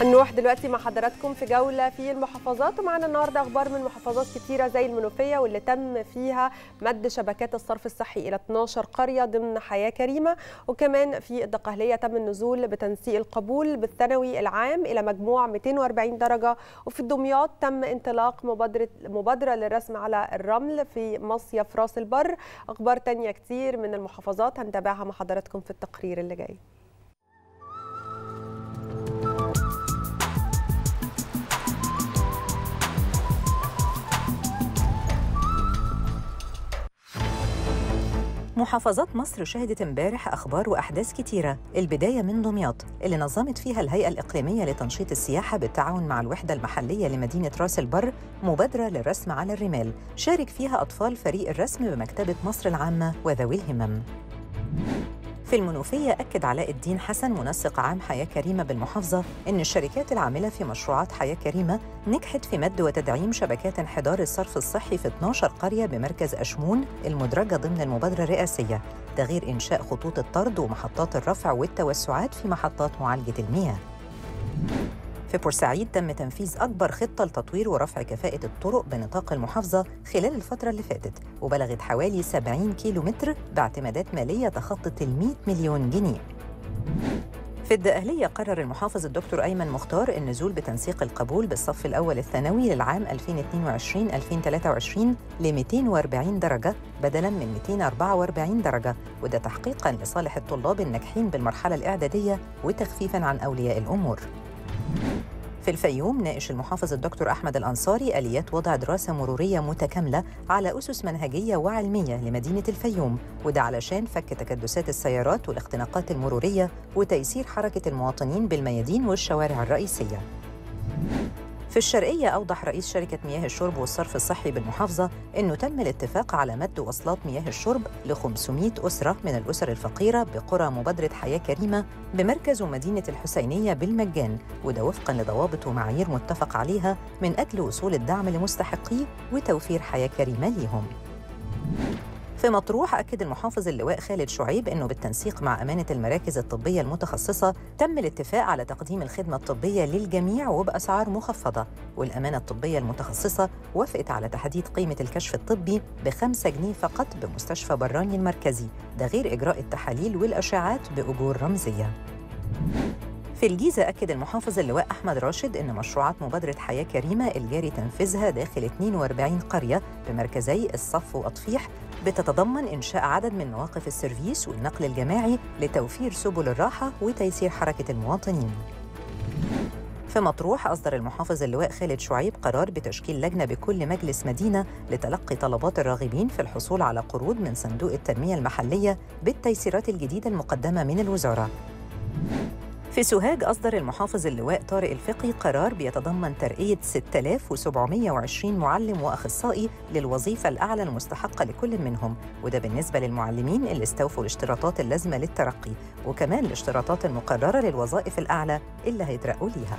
هنروح دلوقتي مع حضراتكم في جولة في المحافظات ومعنا النهاردة أخبار من محافظات كتيرة زي المنوفية واللي تم فيها مد شبكات الصرف الصحي إلى 12 قرية ضمن حياة كريمة. وكمان في الدقهلية تم النزول بتنسيق القبول بالثانوي العام إلى مجموع 240 درجة. وفي دمياط تم انطلاق مبادرة مبادرة للرسم على الرمل في مصيف راس البر. أخبار تانية كتير من المحافظات هنتابعها مع حضراتكم في التقرير اللي جاي. محافظات مصر شهدت امبارح أخبار وأحداث كتيرة. البداية من دمياط اللي نظمت فيها الهيئة الإقليمية لتنشيط السياحة بالتعاون مع الوحدة المحلية لمدينة راس البر مبادرة للرسم على الرمال. شارك فيها أطفال فريق الرسم بمكتبة مصر العامة وذوي الهمم. في المنوفية أكد علاء الدين حسن منسق عام حياة كريمة بالمحافظة إن الشركات العاملة في مشروعات حياة كريمة نجحت في مد وتدعيم شبكات انحدار الصرف الصحي في 12 قرية بمركز أشمون المدرجة ضمن المبادرة الرئاسية ده غير إنشاء خطوط الطرد ومحطات الرفع والتوسعات في محطات معالجة المياه. في بورسعيد تم تنفيذ أكبر خطة لتطوير ورفع كفاءة الطرق بنطاق المحافظة خلال الفترة اللي فاتت وبلغت حوالي 70 كيلو متر باعتمادات مالية تخطت ال 100 مليون جنيه. في الدقهلية قرر المحافظ الدكتور أيمن مختار النزول بتنسيق القبول بالصف الأول الثانوي للعام 2022-2023 ل 240 درجة بدلاً من 244 درجة وده تحقيقاً لصالح الطلاب الناجحين بالمرحلة الإعدادية وتخفيفاً عن أولياء الأمور. في الفيوم ناقش المحافظ الدكتور أحمد الأنصاري آليات وضع دراسة مرورية متكاملة على أسس منهجية وعلمية لمدينة الفيوم وده علشان فك تكدسات السيارات والاختناقات المرورية وتيسير حركة المواطنين بالميادين والشوارع الرئيسية. في الشرقية أوضح رئيس شركة مياه الشرب والصرف الصحي بالمحافظة أنه تم الاتفاق على مد وصلات مياه الشرب ل 500 أسرة من الأسر الفقيرة بقرى مبادرة حياة كريمة بمركز ومدينة الحسينية بالمجان وده وفقاً لضوابط ومعايير متفق عليها من أجل وصول الدعم لمستحقيه وتوفير حياة كريمة ليهم. في مطروح أكد المحافظ اللواء خالد شعيب أنه بالتنسيق مع أمانة المراكز الطبية المتخصصة تم الاتفاق على تقديم الخدمة الطبية للجميع وبأسعار مخفضة والأمانة الطبية المتخصصة وافقت على تحديد قيمة الكشف الطبي بخمسة جنيه فقط بمستشفى براني المركزي ده غير إجراء التحاليل والأشعات بأجور رمزية. في الجيزة أكد المحافظ اللواء أحمد راشد أن مشروعات مبادرة حياة كريمة الجاري تنفيذها داخل 42 قرية بمركزي الصف وأطفيح بتتضمن إنشاء عدد من مواقف السيرفيس والنقل الجماعي لتوفير سبل الراحة وتيسير حركة المواطنين. في مطروح أصدر المحافظ اللواء خالد شعيب قرار بتشكيل لجنة بكل مجلس مدينة لتلقي طلبات الراغبين في الحصول على قروض من صندوق التنمية المحلية بالتيسيرات الجديدة المقدمة من الوزارة. في سوهاج أصدر المحافظ اللواء طارق الفقي قرار بيتضمن ترقية 6720 معلم وأخصائي للوظيفة الأعلى المستحقة لكل منهم. وده بالنسبة للمعلمين اللي استوفوا الاشتراطات اللازمة للترقي وكمان الاشتراطات المقررة للوظائف الأعلى اللي هيترقوا ليها.